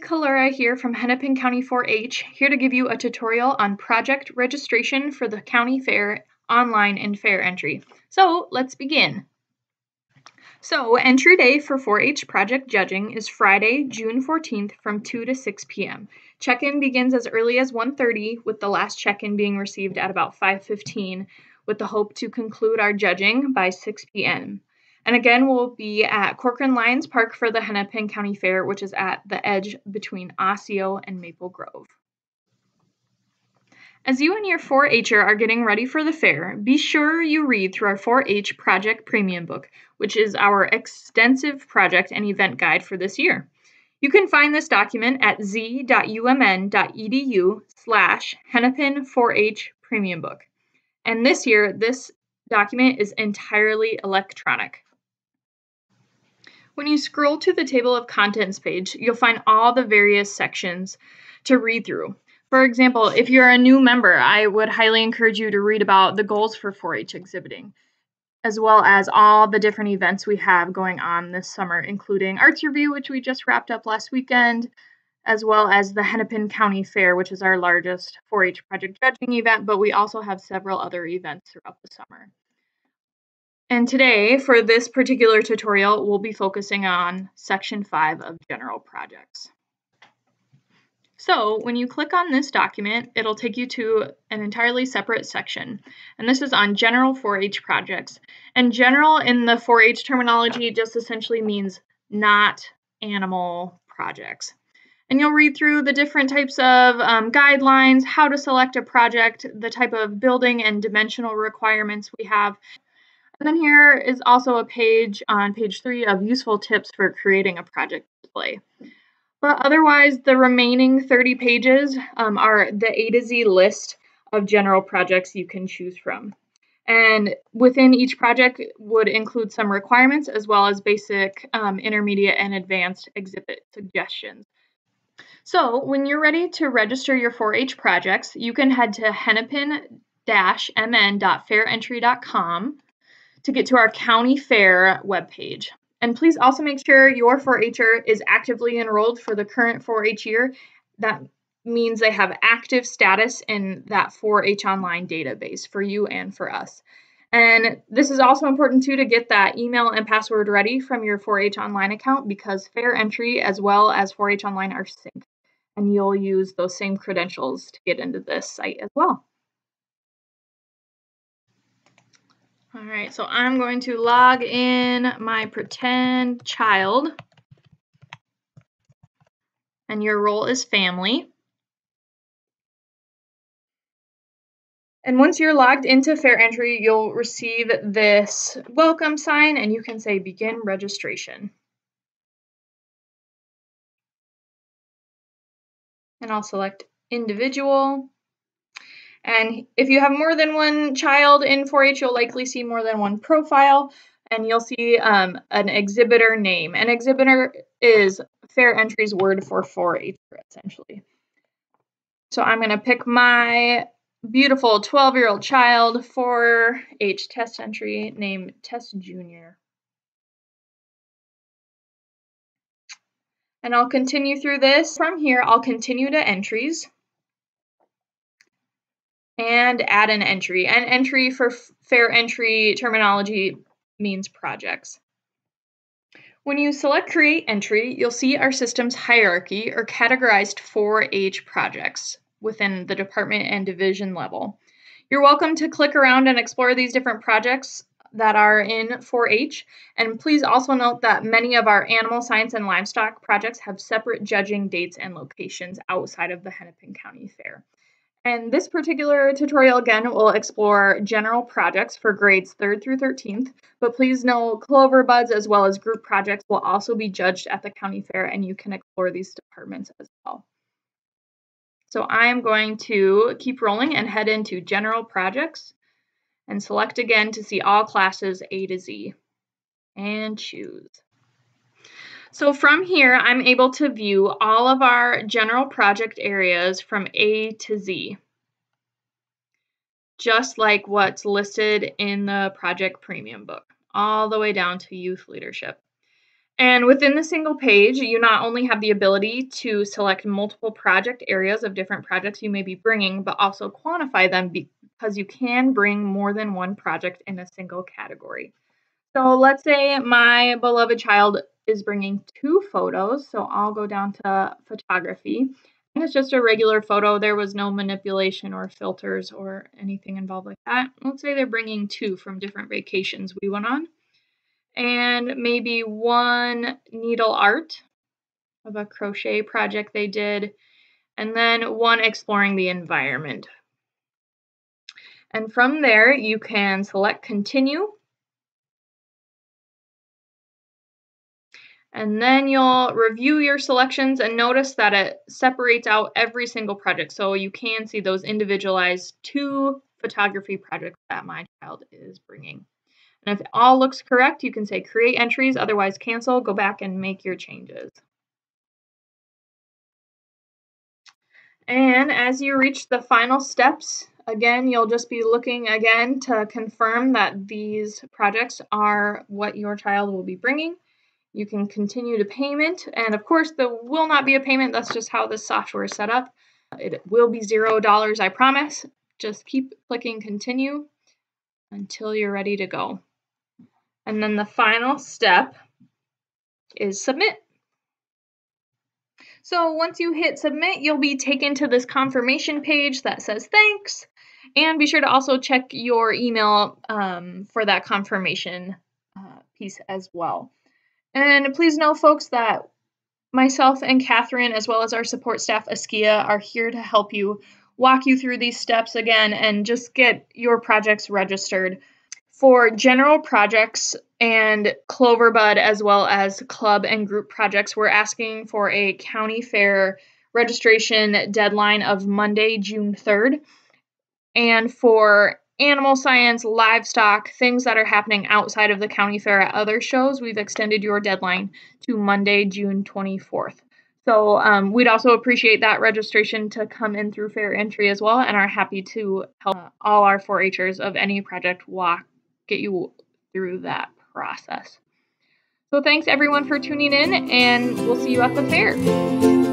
Kalura here from Hennepin County 4-H, here to give you a tutorial on project registration for the county fair online and FairEntry. So let's begin. So entry day for 4-H project judging is Friday, June 14th from 2 to 6 p.m. Check-in begins as early as 1.30 with the last check-in being received at about 5.15 with the hope to conclude our judging by 6 p.m. And again, we'll be at Corcoran Lions Park for the Hennepin County Fair, which is at the edge between Osseo and Maple Grove. As you and your 4-H'er are getting ready for the fair, be sure you read through our 4-H Project Premium Book, which is our extensive project and event guide for this year. You can find this document at z.umn.edu slash Hennepin 4-H Premium Book. And this year, this document is entirely electronic. When you scroll to the table of contents page, you'll find all the various sections to read through. For example, if you're a new member, I would highly encourage you to read about the goals for 4 H exhibiting, as well as all the different events we have going on this summer, including Arts Review, which we just wrapped up last weekend, as well as the Hennepin County Fair, which is our largest 4 H project judging event, but we also have several other events throughout the summer. And today, for this particular tutorial, we'll be focusing on section 5 of general projects. So when you click on this document, it'll take you to an entirely separate section. And this is on general 4-H projects. And general in the 4-H terminology just essentially means not animal projects. And you'll read through the different types of um, guidelines, how to select a project, the type of building and dimensional requirements we have, and then here is also a page on page three of useful tips for creating a project display. But otherwise, the remaining 30 pages um, are the A to Z list of general projects you can choose from. And within each project would include some requirements as well as basic, um, intermediate, and advanced exhibit suggestions. So when you're ready to register your 4-H projects, you can head to hennepin-mn.fairentry.com to get to our county fair webpage. And please also make sure your 4-H'er is actively enrolled for the current 4-H year. That means they have active status in that 4-H online database for you and for us. And this is also important too to get that email and password ready from your 4-H online account because FairEntry as well as 4-H online are synced. And you'll use those same credentials to get into this site as well. All right, so I'm going to log in my pretend child. And your role is family. And once you're logged into FairEntry, you'll receive this welcome sign and you can say begin registration. And I'll select individual. And if you have more than one child in 4-H, you'll likely see more than one profile, and you'll see um, an exhibitor name. An exhibitor is FairEntry's word for 4-H, essentially. So I'm going to pick my beautiful 12-year-old child 4-H test entry named Test Junior. And I'll continue through this. From here, I'll continue to entries and add an entry. An entry for FairEntry terminology means projects. When you select Create Entry, you'll see our system's hierarchy or categorized 4H projects within the department and division level. You're welcome to click around and explore these different projects that are in 4-H. And please also note that many of our animal science and livestock projects have separate judging dates and locations outside of the Hennepin County Fair. And this particular tutorial again will explore general projects for grades 3rd through 13th, but please know Cloverbuds as well as group projects will also be judged at the county fair and you can explore these departments as well. So I'm going to keep rolling and head into general projects and select again to see all classes A to Z and choose. So from here, I'm able to view all of our general project areas from A to Z, just like what's listed in the project premium book, all the way down to youth leadership. And within the single page, you not only have the ability to select multiple project areas of different projects you may be bringing, but also quantify them because you can bring more than one project in a single category. So let's say my beloved child is bringing two photos. So I'll go down to photography. And it's just a regular photo. There was no manipulation or filters or anything involved like that. Let's say they're bringing two from different vacations we went on and maybe one needle art of a crochet project they did, and then one exploring the environment. And from there, you can select continue. And then you'll review your selections and notice that it separates out every single project. So you can see those individualized two photography projects that my child is bringing. And if it all looks correct, you can say create entries, otherwise cancel, go back and make your changes. And as you reach the final steps, again, you'll just be looking again to confirm that these projects are what your child will be bringing. You can continue to payment, and of course, there will not be a payment. That's just how this software is set up. It will be zero dollars, I promise. Just keep clicking continue until you're ready to go. And then the final step is submit. So once you hit submit, you'll be taken to this confirmation page that says thanks. And be sure to also check your email um, for that confirmation uh, piece as well. And please know, folks, that myself and Catherine, as well as our support staff, Askia, are here to help you walk you through these steps again and just get your projects registered for general projects and Cloverbud, as well as club and group projects, we're asking for a county fair registration deadline of Monday, June 3rd. And for animal science, livestock, things that are happening outside of the county fair at other shows, we've extended your deadline to Monday, June 24th. So um, we'd also appreciate that registration to come in through FairEntry as well, and are happy to help all our 4-Hers of any project walk get you through that process. So thanks everyone for tuning in, and we'll see you at the fair.